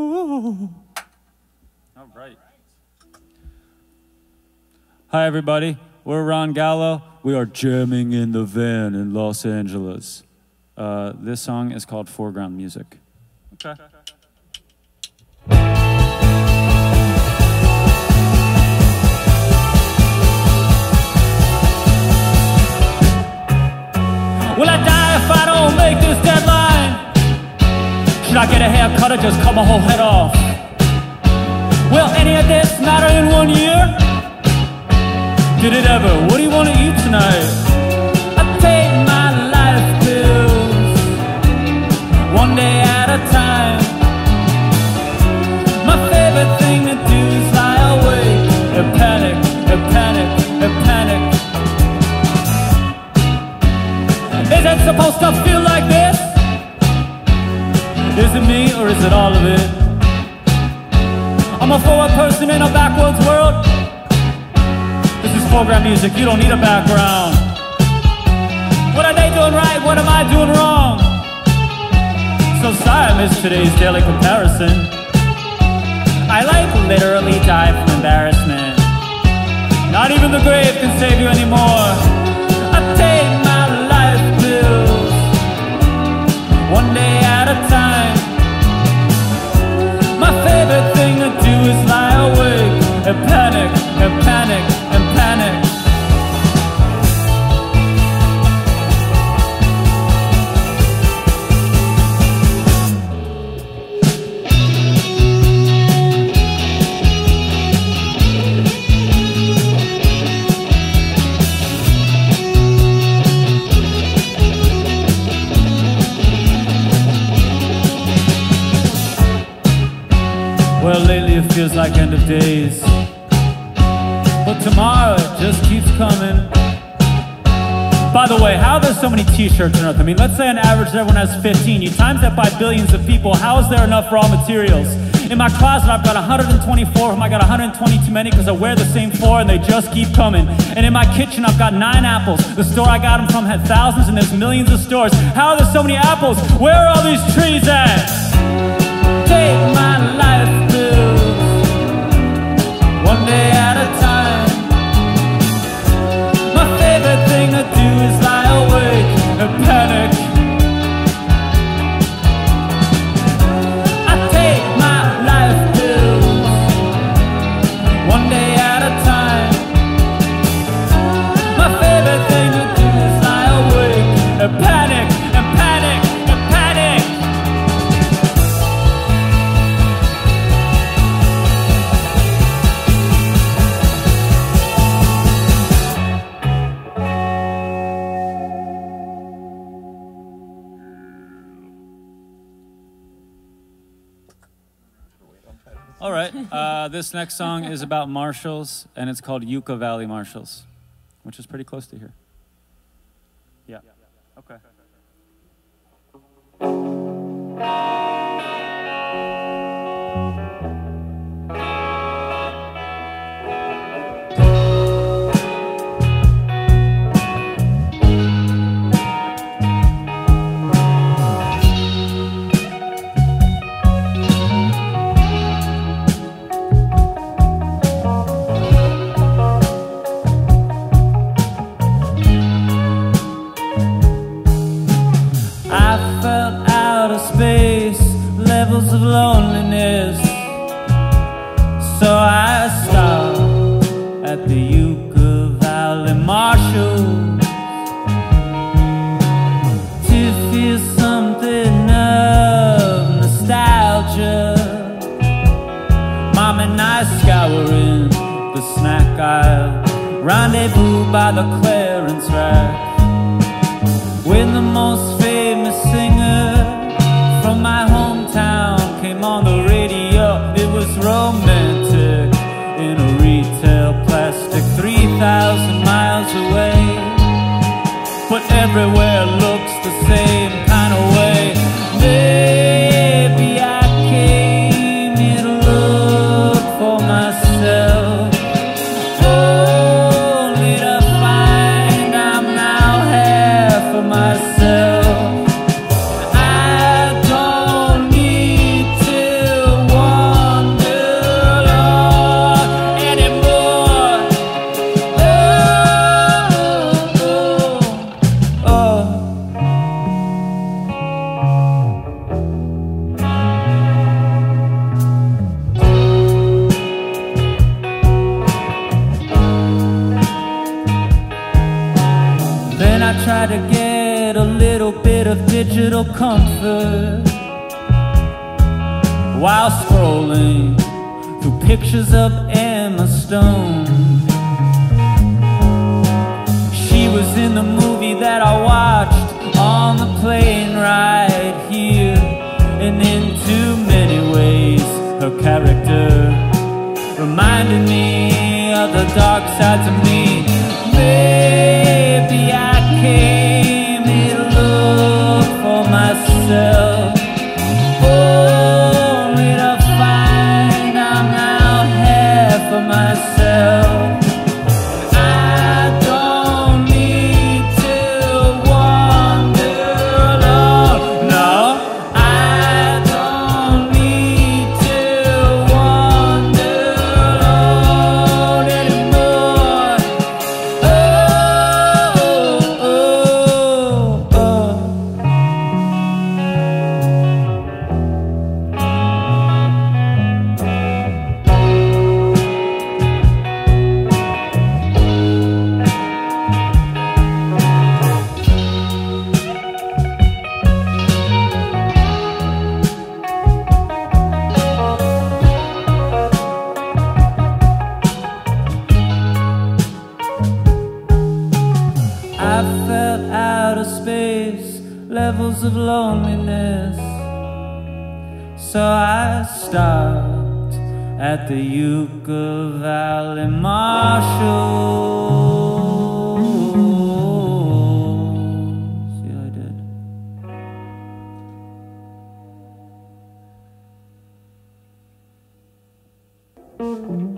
All right. Hi, everybody. We're Ron Gallo. We are jamming in the van in Los Angeles. Uh, this song is called Foreground Music. Okay. Will I die if I don't make I get a haircut or just cut my whole head off? Will any of this matter in one year? Did it ever? What do you want to eat tonight? I take my life pills one day at a time. My favorite thing to do is lie awake and panic, and panic, and panic. Is it supposed to feel like this? Is it me or is it all of it? I'm a forward person in a backwards world. This is foreground music, you don't need a background. What are they doing right? What am I doing wrong? So sorry I missed today's daily comparison. I like literally die from embarrassment. Not even the grave can save you anymore. Feels like end of days. But tomorrow just keeps coming. By the way, how are there so many t-shirts on Earth? I mean, let's say on average everyone has 15. You times that by billions of people, how is there enough raw materials? In my closet, I've got 124 of them. I got 120 too many because I wear the same four and they just keep coming. And in my kitchen, I've got nine apples. The store I got them from had thousands and there's millions of stores. How are there so many apples? Where are all these trees at? Take one day All right. Uh, this next song is about Marshalls, and it's called Yucca Valley Marshalls, which is pretty close to here. Yeah. Okay. Rendezvous by the clearance rack when the most famous singer from my hometown came on the radio. It was romantic in a retail plastic 3,000 digital comfort while scrolling through pictures of Emma Stone. She was in the movie that I watched on the plane right here, and in too many ways, her character reminded me of the dark sides of me. Of loneliness. So I stopped at the Yucca Valley Marshalls. Yeah, I did.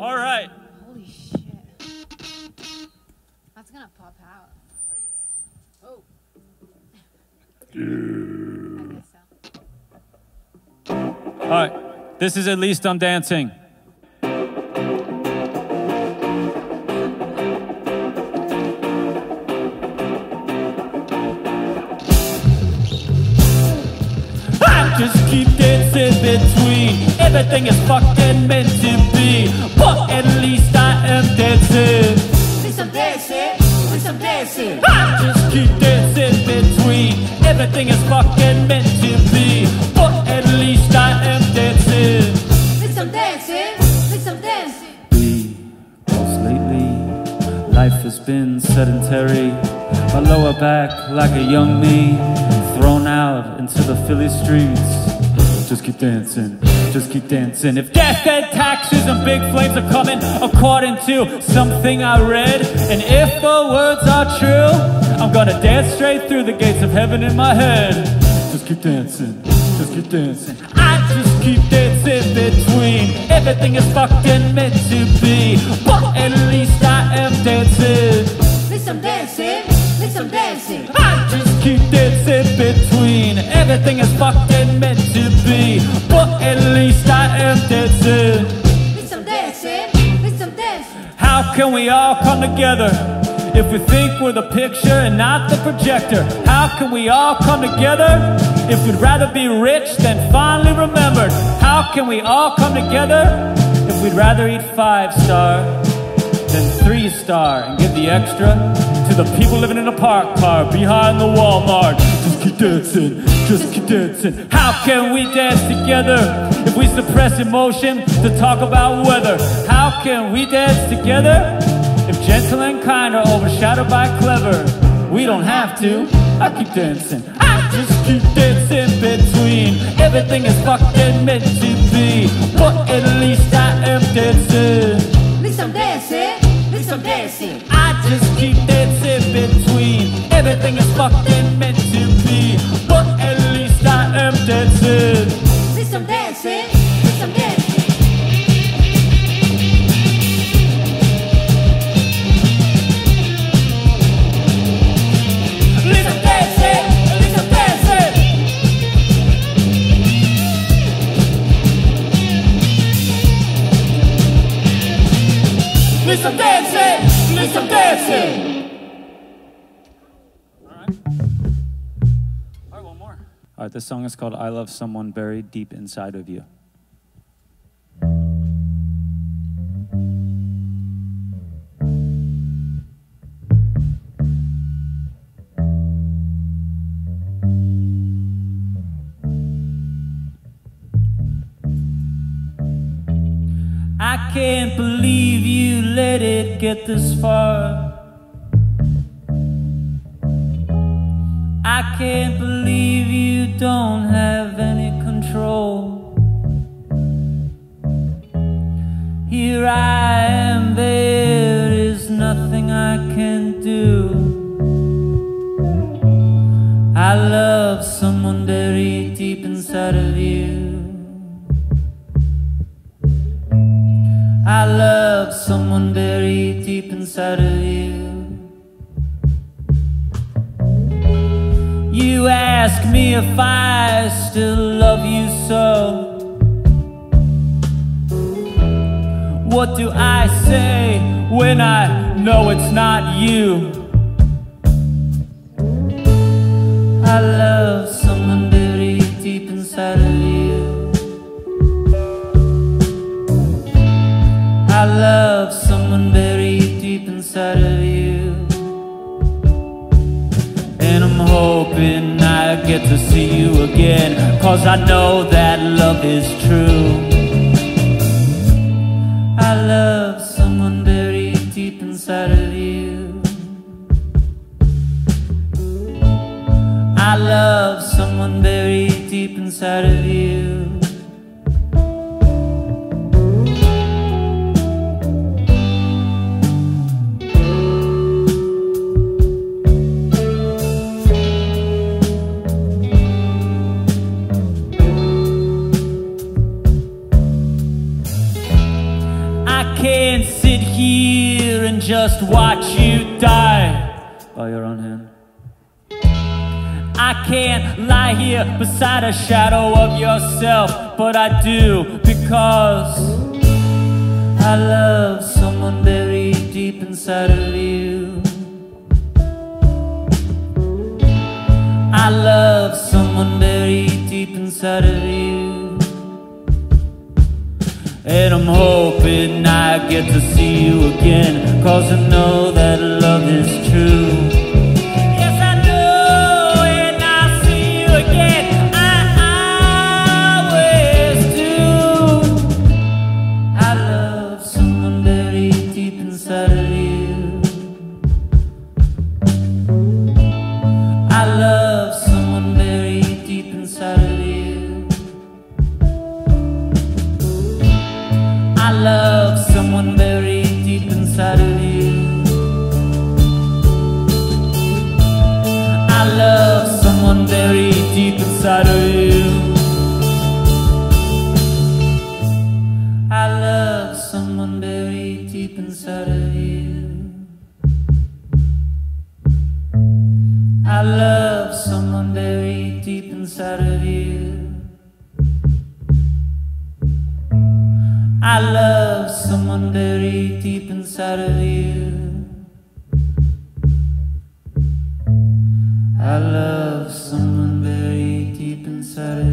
All right. Holy shit. That's gonna pop out. Oh. All right. This is At Least I'm Dancing. I just keep dancing between everything is fucking meant to be, but at least I am dancing. Please some dancing. Please some dancing. I just keep everything is fucking meant to be, but at least I am dancing. Please some dancing. Please some dancing. Because lately, life has been sedentary. My lower back, like a young me, thrown out into the Philly streets. Just keep dancing, just keep dancing. If death and taxes and big flames are coming, according to something I read, and if the words are true, I'm gonna dance straight through the gates of heaven in my head. Just keep dancing, just keep dancing. I just keep dancing between everything is fucking meant to be, but at least I am dancing. Some dancing. Some dancing. I just keep dancing between everything is fucking meant to be, but at least I am dancing. Some dancing. Some dancing. How can we all come together if we think we're the picture and not the projector? How can we all come together if we'd rather be rich than finally remembered? How can we all come together if we'd rather eat five star than three star and give the extra to the people living in a park car behind the Walmart? Just keep dancing, just keep dancing. How can we dance together if we suppress emotion to talk about weather? How can we dance together gentle and kind are overshadowed by clever? We don't have to. I keep dancing. I just keep dancing between everything is fucking meant to be. But at least I am dancing. Please some dancing. Please some dancing. I just keep dancing between everything is fucking meant to be. But at least I am dancing. Please some dancing. Dancing, listen dancing. All right. All right, one more. All right, this song is called I Love Someone Buried Deep Inside of You. Can't believe you let it get this far. I can't believe you don't have any control. Here I am, there is nothing I can do. I love someone very someone buried deep inside of you. You ask me if I still love you so. What do I say when I know it's not you? I love get to see you again. Cause I know that love is true. Just watch you die by your own hand. I can't lie here beside a shadow of yourself, but I do because I love someone buried deep inside of you. I love someone buried deep inside of you. And I'm hoping I get to see you again. Cause I know that love is true buried deep inside of you. I love someone buried deep inside of you. I love someone buried deep inside of you. I love someone buried deep inside of you.